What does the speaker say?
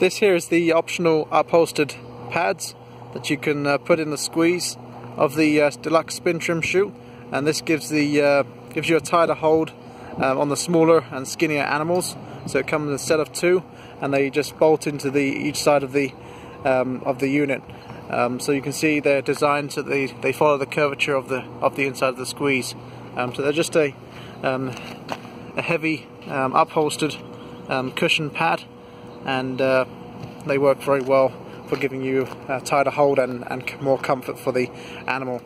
This here is the optional upholstered pads that you can uh, put in the squeeze of the uh, deluxe spin trim chute. And this gives the uh, gives you a tighter hold um, on the smaller and skinnier animals. So it comes in a set of two and they just bolt into the each side of the um, of the unit. Um, so you can see they're designed so they, they follow the curvature of the of the inside of the squeeze. Um, so they're just a um, a heavy um, upholstered cushion pad and uh, they work very well for giving you a tighter hold and, and more comfort for the animal